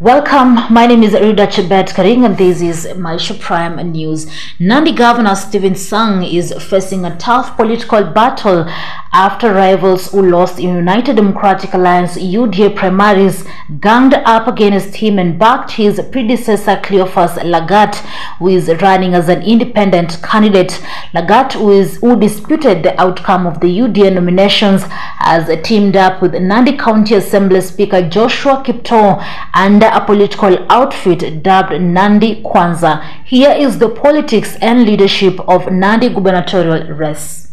Welcome. My name is Rida Chebet Karing and this is Maisha Prime News. Nandi Governor Stephen Sang is facing a tough political battle after rivals who lost in United Democratic Alliance UDA primaries ganged up against him and backed his predecessor Cleophas Lagat, who is running as an independent candidate. Lagat, who, is, who disputed the outcome of the UDA nominations, has teamed up with Nandi County Assembly Speaker Joshua Kiptoo under a political outfit dubbed Nandi Kwanza. Here is the politics and leadership of Nandi gubernatorial race.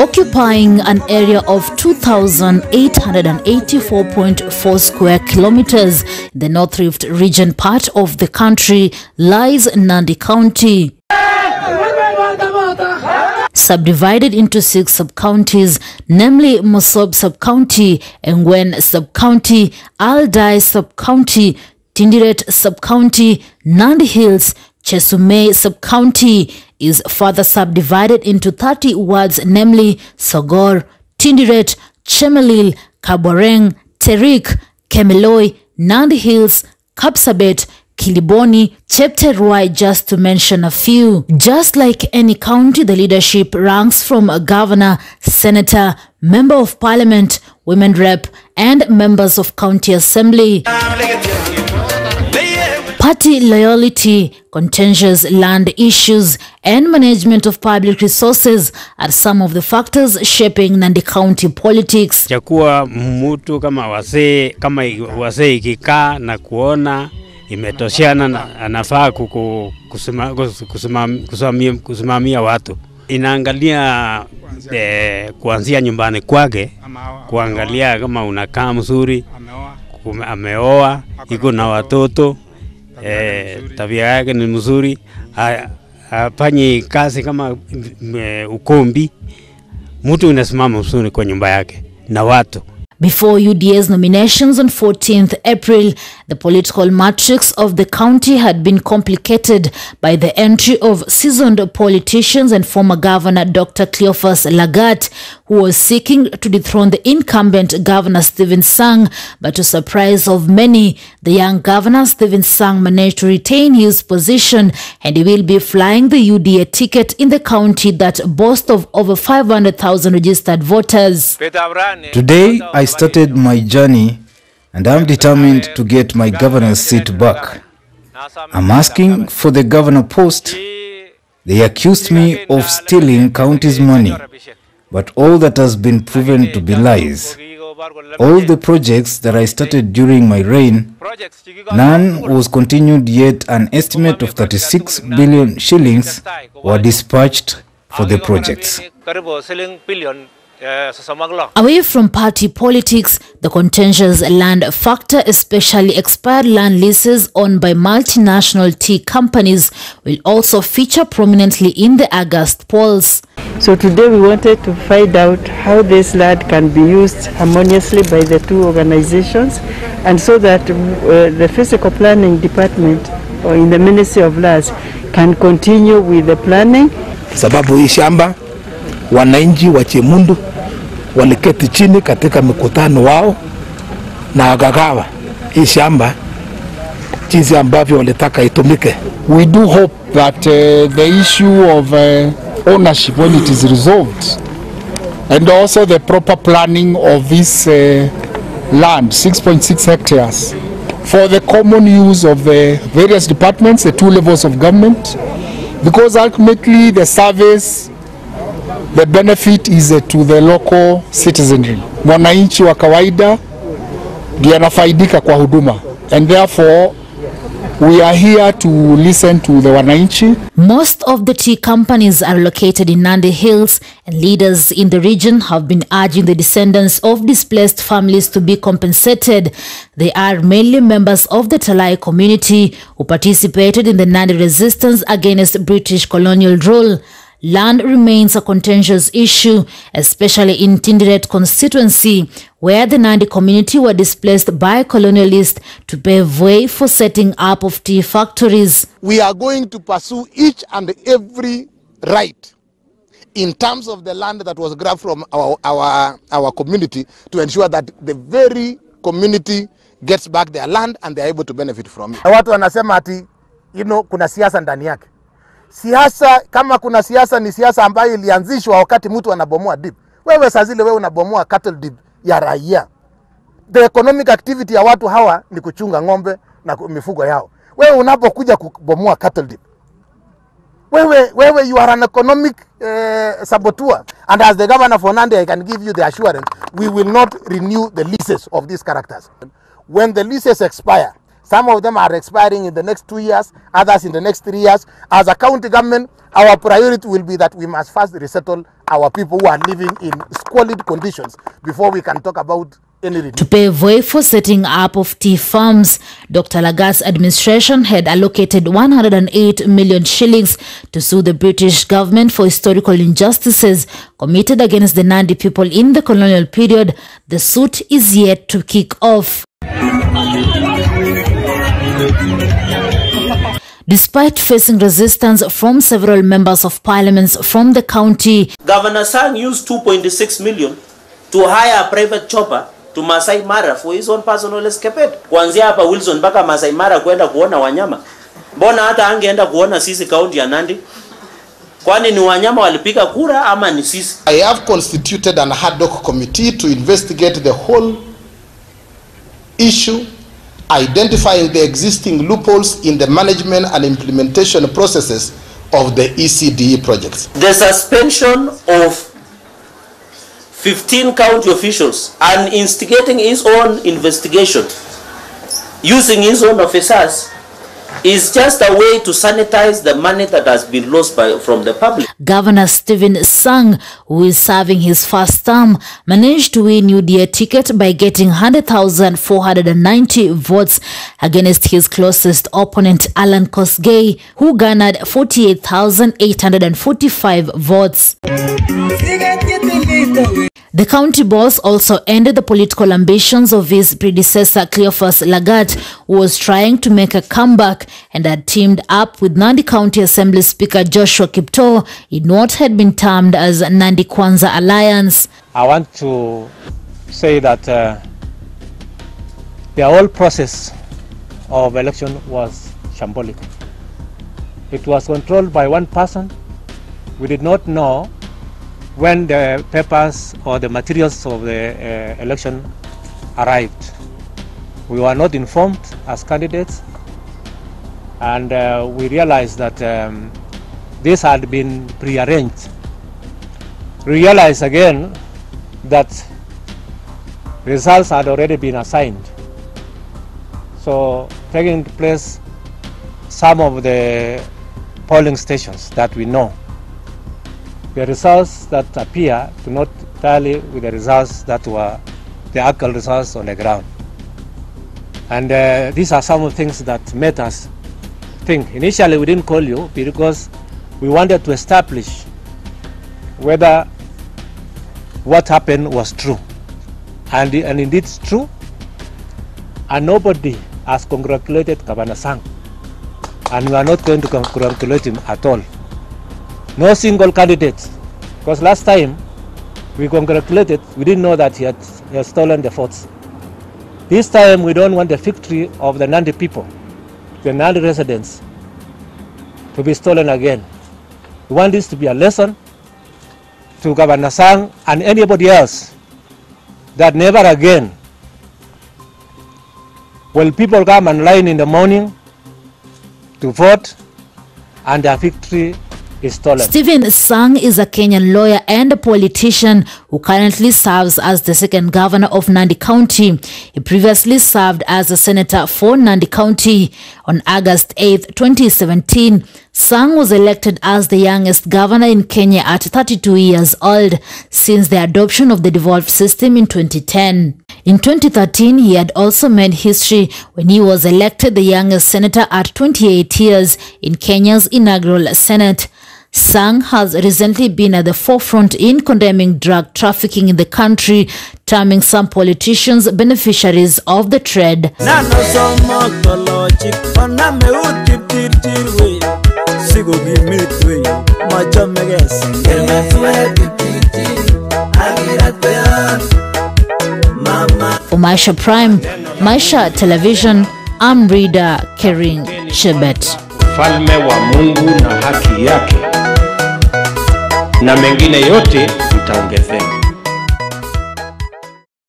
Occupying an area of 2,884.4 square kilometers, the North Rift region part of the country lies Nandi County. Subdivided into six sub-counties, namely Mosop sub-county, Emgwen sub-county, Aldai sub-county, Tindiret sub-county, Nandi Hills, Chesumei sub-county is further subdivided into 30 wards namely Sogor, Tindiret, Chemelil, Kabwareng, Terik, Kemeloi, Nandi Hills, Kapsabet, Kiliboni, Chepterwai, just to mention a few. Just like any county, the leadership ranks from a governor, senator, member of parliament, women rep, and members of county assembly. Party loyalty, contentious land issues, and management of public resources are some of the factors shaping Nandi County politics. chakuwa mtu kama wasee kama wasee ikikaa na kuona imetoshana na anafaa kusimamia kusuma, kusuma, watu. Inaangalia eh, kuanzia nyumbani kwake kuangalia kama unakaa mzuri ameoa. iko na watoto. eh, tabia yake ni mzuri. Afanyi kazi kama eh, ukombi mtu unasimama mzuri kwa nyumba yake na watu Before UDA's nominations on 14th April, the political matrix of the county had been complicated by the entry of seasoned politicians and former governor Dr. Cleophas Lagat, who was seeking to dethrone the incumbent governor Stephen Sang. But to surprise of many, the young governor Stephen Sang managed to retain his position and he will be flying the UDA ticket in the county that boasts of over 500,000 registered voters. Today, I started my journey and I'm determined to get my governor's seat back. I'm asking for the governor post. They accused me of stealing county's money, but all that has been proven to be lies. All the projects that I started during my reign, none was continued yet an estimate of 36 billion shillings were dispatched for the projects. Away from party politics, the contentious land factor, especially expired land leases owned by multinational tea companies, will also feature prominently in the August polls. So today we wanted to find out how this land can be used harmoniously by the two organizations and so that uh, the physical planning department or in the Ministry of Lands can continue with the planning sababu hii shamba wananchi wa Chemundu waliketi chini katika mikutano wao na wakagawa hii shamba jinsi ambavyo walitaka itumike. we do hope that uh, the issue of uh, ownership when it is resolved and also the proper planning of this uh, land 6.6 hectares for the common use of the various departments the two levels of government because ultimately the service the benefit is to the local citizenry mwananchi wa kawaida ndiye anafaidika kwa huduma and therefore we are here to listen to the wananchi Most of the tea companies are located in Nandi Hills, and leaders in the region have been urging the descendants of displaced families to be compensated. They are mainly members of the Talai community who participated in the Nandi resistance against British colonial rule. Land remains a contentious issue, especially in Tindiret constituency, where the Nandi community were displaced by colonialists to pave way for setting up of tea factories. we are going to pursue each and every right in terms of the land that was grabbed from our, our, our community to ensure that the very community gets back their land and they are able to benefit from it. Na watu wanasema ati you know, kuna siasa ndani yake. Siasa kama kuna siasa ni siasa ambayo ilianzishwa wakati mtu anabomoa dip. Wewe saa zile wewe unabomoa cattle dip ya raia. The economic activity ya watu hawa ni kuchunga ng'ombe na mifugo yao. Wewe unapokuja kubomoa cattle dip, wewe wewe you are an economic uh, saboteur and as the governor for I can give you the assurance we will not renew the leases of these characters when the leases expire some of them are expiring in the next two years others in the next three years as a county government our priority will be that we must first resettle our people who are living in squalid conditions before we can talk about any renewal. To pay way for setting up of tea farms, Dr. Lagat's administration had allocated 108 million shillings to sue the British government for historical injustices committed against the Nandi people in the colonial period. The suit is yet to kick off. Despite facing resistance from several members of parliaments from the county, Governor Sang used 2.6 million to hire a private chopper to Masai Mara for his own personal escapade. Kuanzia hapa Wilson mpaka Masai Mara kwenda kuona wanyama. Mbona hata angeenda kuona sisi kaunti ya Nandi? Kwani ni wanyama walipiga kura ama ni sisi? I have constituted an ad hoc committee to investigate the whole issue, identifying the existing loopholes in the management and implementation processes of the ECDE projects. The suspension of 15 county officials and instigating his own investigation using his own officers is just a way to sanitize the money that has been lost by, from the public. Governor Stephen Sang, who is serving his first term, managed to win UDA ticket by getting 100,490 votes against his closest opponent Alan Kosgei, who garnered 48,845 votes. The county boss also ended the political ambitions of his predecessor Cleophas Lagat, who was trying to make a comeback and had teamed up with Nandi County Assembly Speaker Joshua Kiptoo in what had been termed as Nandi Kwanza Alliance. I want to say that uh, the whole process of election was shambolic. It was controlled by one person. We did not know when the papers or the materials of the uh, election arrived. We were not informed as candidates, and uh, we realized that um, this had been prearranged. We realized again that results had already been assigned. So, taking place some of the polling stations that we know, the results that appear do not tally with the results that were the actual results on the ground. And uh, these are some of the things that made us think. Initially, we didn't call you because we wanted to establish whether what happened was true. And, and indeed it's true. And nobody has congratulated Governor Sang. And we are not going to congratulate him at all. No single candidate. Because last time we congratulated, we didn't know that he had, he had stolen the votes. This time we don't want the victory of the Nandi people, the Nandi residents, to be stolen again. We want this to be a lesson to Governor Sang and anybody else that never again will people come and line in the morning to vote and their victory is stolen. Stephen Sang is a Kenyan lawyer and a politician who currently serves as the second governor of Nandi County. He previously served as a senator for Nandi County. On August 8, 2017, Sang was elected as the youngest governor in Kenya at 32 years old since the adoption of the devolved system in 2010. In 2013, he had also made history when he was elected the youngest senator at 28 years in Kenya's inaugural Senate. Sang has recently been at the forefront in condemning drug trafficking in the country, terming some politicians beneficiaries of the trade. For Maisha Prime, Maisha Television, I'm Rida Kering Chebet. ufalme wa Mungu na haki yake, na mengine yote mtaongezewa.